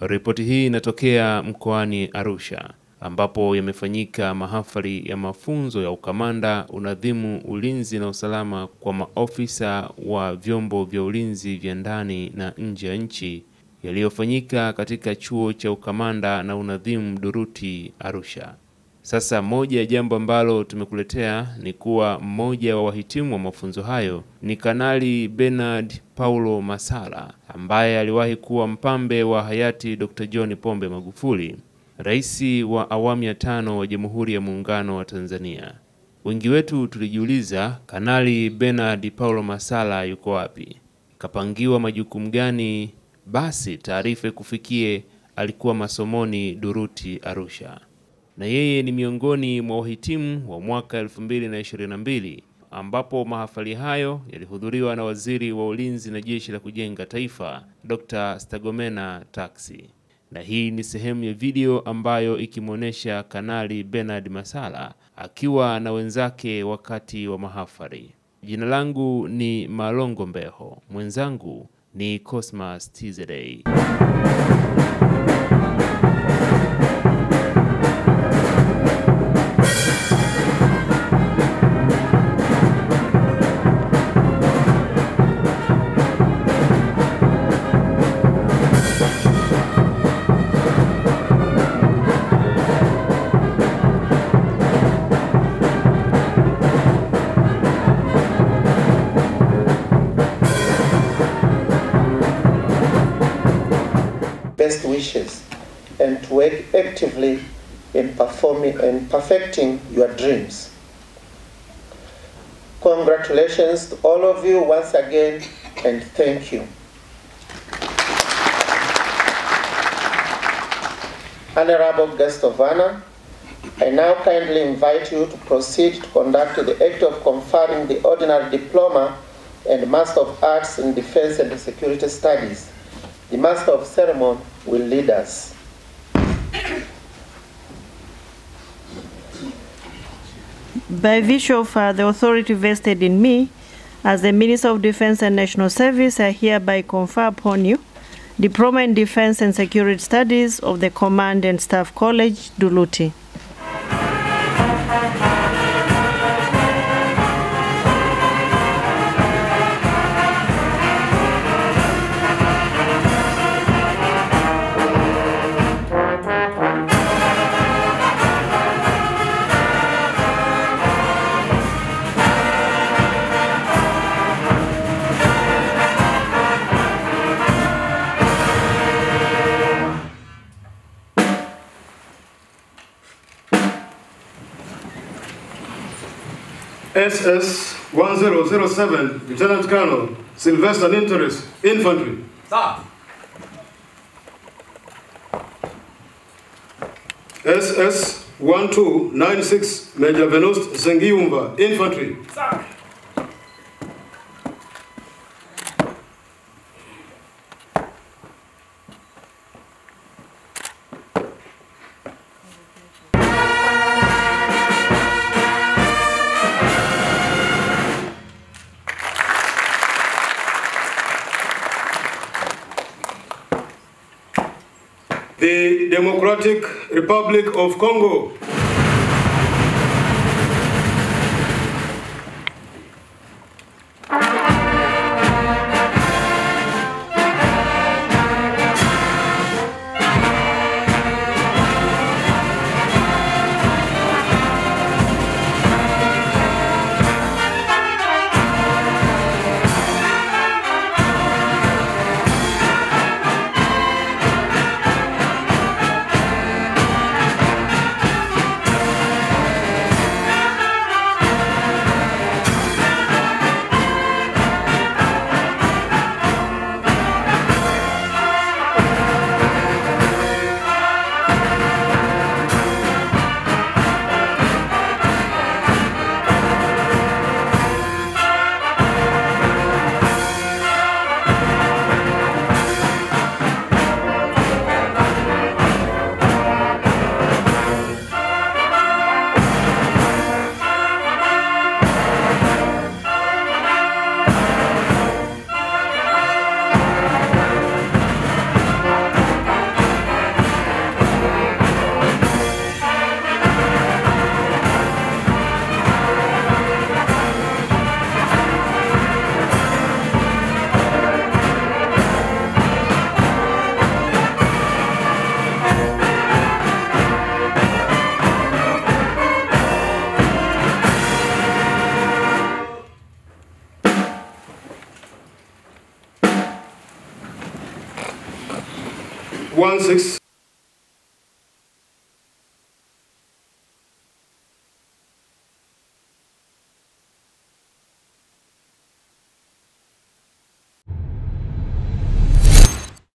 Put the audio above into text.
Ripoti hii inatokea mkoani Arusha ambapo yamefanyika mahafali ya mafunzo ya ukamanda, unadhimu, ulinzi na usalama kwa maofisa wa vyombo vya ulinzi vya ndani na nje ya nchi yaliyofanyika katika chuo cha ukamanda na unadhimu Duruti Arusha. Sasa moja ya jambo ambalo tumekuletea ni kuwa mmoja wa wahitimu wa mafunzo hayo ni Kanali Bernard Paulo Masala ambaye aliwahi kuwa mpambe wa hayati Dr. John Pombe Magufuli, rais wa awamu ya tano wa Jamhuri ya Muungano wa Tanzania. Wengi wetu tulijiuliza Kanali Bernard Paulo Masala yuko wapi? Kapangiwa majukumu gani? Basi taarifa ikufikie, alikuwa masomoni Duruti Arusha na yeye ni miongoni mwa wahitimu wa mwaka 2022 ambapo mahafali hayo yalihudhuriwa na Waziri wa Ulinzi na Jeshi la Kujenga Taifa, Dr. Stagomena Tax. Na hii ni sehemu ya video ambayo ikimwonyesha Kanali Bernard Masala akiwa na wenzake wakati wa mahafali. Jina langu ni Malongo Mbeho, mwenzangu ni Cosmas Tizedei. Best wishes and to work actively in performing and perfecting your dreams. Congratulations to all of you once again and thank you. Honorable guest of honor, I now kindly invite you to proceed to conduct the act of conferring the ordinary diploma and Master of Arts in Defense and Security Studies. The Master of Ceremony will lead us. By virtue of uh, the authority vested in me, as the Minister of Defense and National Service, I hereby confer upon you Diploma in Defense and Security Studies of the Command and Staff College, Duluti. SS 1007, Lieutenant Colonel Sylvester Ninteris, Infantry. Sir. SS 1296, Major Venuste Sengiumba, Infantry. Sir. The Democratic Republic of Congo. one six